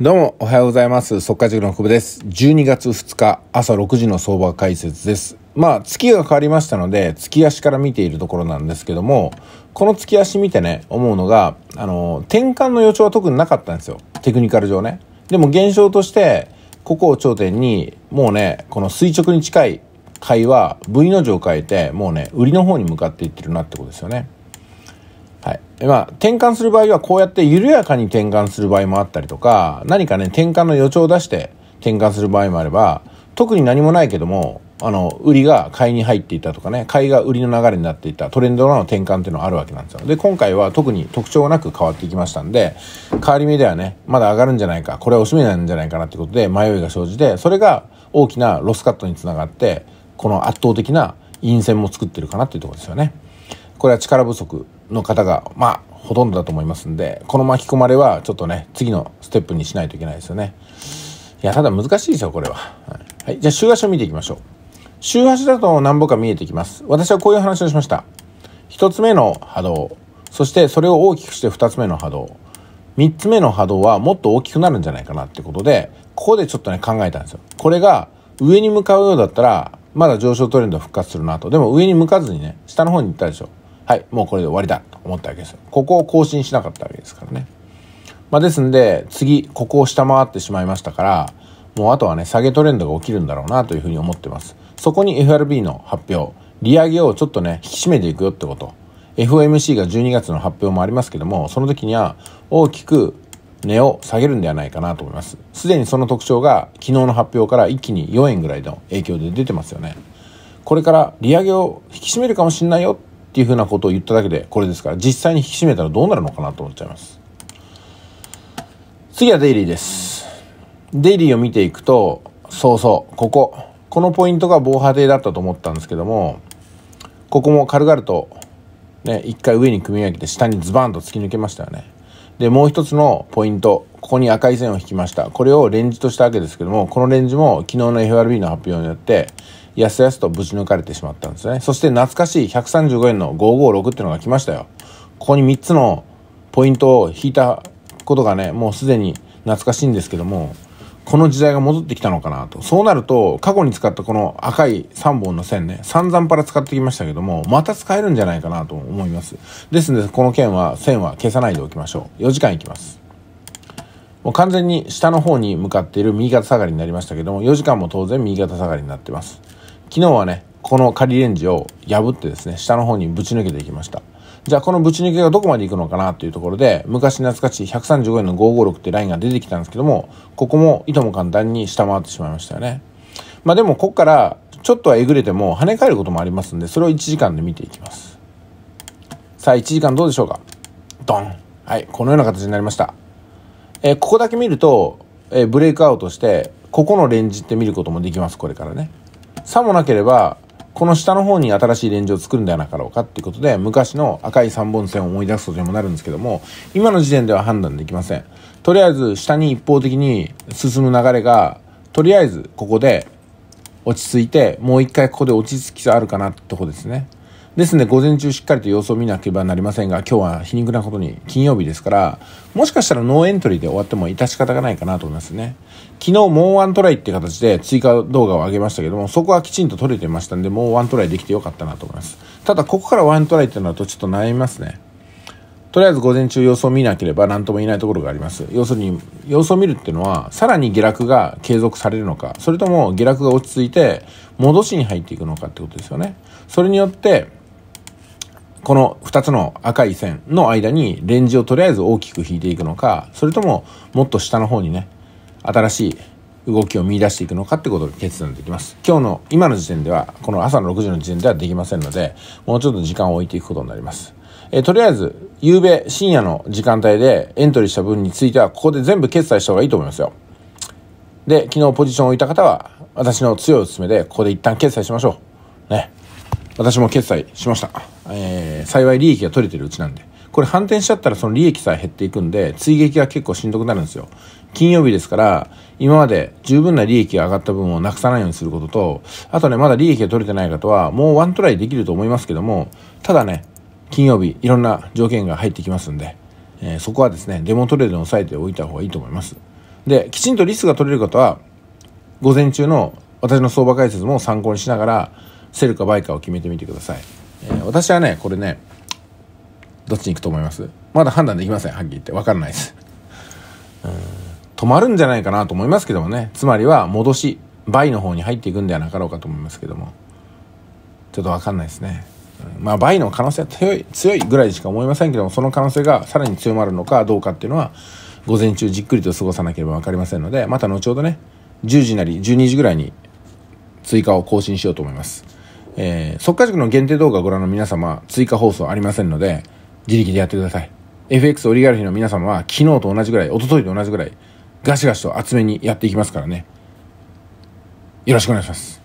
どうも、おはようございます。速稼塾の久保です。12月2日朝6時の相場解説です。まあ、月が変わりましたので、月足から見ているところなんですけども、この月足見てね、思うのが、あの、転換の予兆は特になかったんですよ。テクニカル上ね。でも現象として、ここを頂点に、もうね、この垂直に近い買いは V の字を変えて、もうね、売りの方に向かっていってるなってことですよね。まあ、転換する場合はこうやって緩やかに転換する場合もあったりとか、何かね、転換の予兆を出して転換する場合もあれば、特に何もないけども、あの、売りが買いに入っていたとかね、買いが売りの流れになっていたトレンドの転換っていうのはあるわけなんですよ。で、今回は特に特徴なく変わっていきましたんで、変わり目ではね、まだ上がるんじゃないか、これはおしめなんじゃないかなってことで迷いが生じて、それが大きなロスカットにつながって、この圧倒的な陰線も作ってるかなっていうところですよね。これは力不足の方が、まあ、ほとんどだと思いますんで、この巻き込まれはちょっとね、次のステップにしないといけないですよね。いや、ただ難しいですよ、これは。はい。じゃあ、週足を見ていきましょう。週足だと何ぼか見えてきます。私はこういう話をしました。一つ目の波動、そしてそれを大きくして二つ目の波動、三つ目の波動はもっと大きくなるんじゃないかなってことで、ここでちょっとね、考えたんですよ。これが上に向かうようだったら、まだ上昇トレンド復活するなと。でも上に向かずにね、下の方に行ったでしょ。はい、もうこれで終わりだと思ったわけです。ここを更新しなかったわけですからね。まあ、ですんで、次、ここを下回ってしまいましたから、もうあとはね、下げトレンドが起きるんだろうなというふうに思ってます。そこに FRB の発表、利上げをちょっとね、引き締めていくよってこと。FOMC が12月の発表もありますけども、その時には大きく値を下げるんではないかなと思います。すでにその特徴が昨日の発表から一気に4円ぐらいの影響で出てますよね。これから利上げを引き締めるかもしれないよっていうふうなことを言っただけでこれですから、実際に引き締めたらどうなるのかなと思っちゃいます。次はデイリーです。デイリーを見ていくと、そうそう、ここ。このポイントが防波堤だったと思ったんですけども、ここも軽々と、ね、一回上に組み上げて下にズバンと突き抜けましたよね。で、もう一つのポイント、ここに赤い線を引きました。これをレンジとしたわけですけども、このレンジも昨日の FRB の発表によって、やすやすとぶち抜かれてしまったんですね。そして懐かしい135円の556っていうのが来ましたよ。ここに3つのポイントを引いたことがね、もうすでに懐かしいんですけども、この時代が戻ってきたのかなと。そうなると、過去に使ったこの赤い3本の線ね、散々パラ使ってきましたけども、また使えるんじゃないかなと思います。ですので、この件は、線は消さないでおきましょう。4時間いきます。もう完全に下の方に向かっている右肩下がりになりましたけども、4時間も当然右肩下がりになってます。昨日はね、この仮レンジを破ってですね、下の方にぶち抜けていきました。じゃあこのぶち抜けがどこまで行くのかなっていうところで、昔懐かしい135円の556ってラインが出てきたんですけども、ここもいとも簡単に下回ってしまいましたよね。まあでもここからちょっとはえぐれても跳ね返ることもありますんで、それを1時間で見ていきます。さあ1時間どうでしょうか？ドンはい、このような形になりました。えーここだけ見ると、えーブレイクアウトして、ここのレンジって見ることもできます、これからね。さもなければ、この下の方に新しいレンジを作るんではなかろうかっていうことで、昔の赤い3本線を思い出すことにもなるんですけども、今の時点では判断できません。とりあえず、下に一方的に進む流れが、とりあえずここで落ち着いて、もう一回ここで落ち着きがあるかなってとこですね。ですので、午前中しっかりと様子を見なければなりませんが、今日は皮肉なことに金曜日ですから、もしかしたらノーエントリーで終わっても致し方がないかなと思いますね。昨日もうワントライって形で追加動画を上げましたけども、そこはきちんと取れてましたんで、もうワントライできてよかったなと思います。ただ、ここからワントライってなるとちょっと悩みますね。とりあえず午前中様子を見なければ何とも言えないところがあります。要するに、様子を見るっていうのは、さらに下落が継続されるのか、それとも下落が落ち着いて、戻しに入っていくのかってことですよね。それによって、この2つの赤い線の間にレンジをとりあえず大きく引いていくのか、それとももっと下の方にね、新しい動きを見出していくのかってことが決断できます。今日の今の時点では、この朝の6時の時点ではできませんので、もうちょっと時間を置いていくことになります。えーとりあえず、夕べ深夜の時間帯でエントリーした分については、ここで全部決済した方がいいと思いますよ。で、昨日ポジションを置いた方は、私の強いお勧めで、ここで一旦決済しましょう。ね。私も決済しました。えー、幸い利益が取れてるうちなんで。これ反転しちゃったらその利益さえ減っていくんで、追撃が結構しんどくなるんですよ。金曜日ですから、今まで十分な利益が上がった分をなくさないようにすることと、あとね、まだ利益が取れてない方は、もうワントライできると思いますけども、ただね、金曜日、いろんな条件が入ってきますんで、えーそこはですね、デモトレードに抑えておいた方がいいと思います。で、きちんとリスクが取れる方は、午前中の私の相場解説も参考にしながら、セルかバイかを決めてみてください。えー、私はね、これね、どっちに行くと思います？まだ判断できません、はっきり言って。わかんないです。止まるんじゃないかなと思いますけどもね。つまりは戻し、倍の方に入っていくんではなかろうかと思いますけども。ちょっとわかんないですね。うん、まあ倍の可能性は強い、強いぐらいしか思いませんけども、その可能性がさらに強まるのかどうかっていうのは、午前中じっくりと過ごさなければ分かりませんので、また後ほどね、10時なり12時ぐらいに追加を更新しようと思います。えー、速稼塾の限定動画をご覧の皆様、追加放送ありませんので、自力でやってください。FX オリガルヒの皆様は昨日と同じぐらい、一昨日と同じぐらい、ガシガシと厚めにやっていきますからね。よろしくお願いします。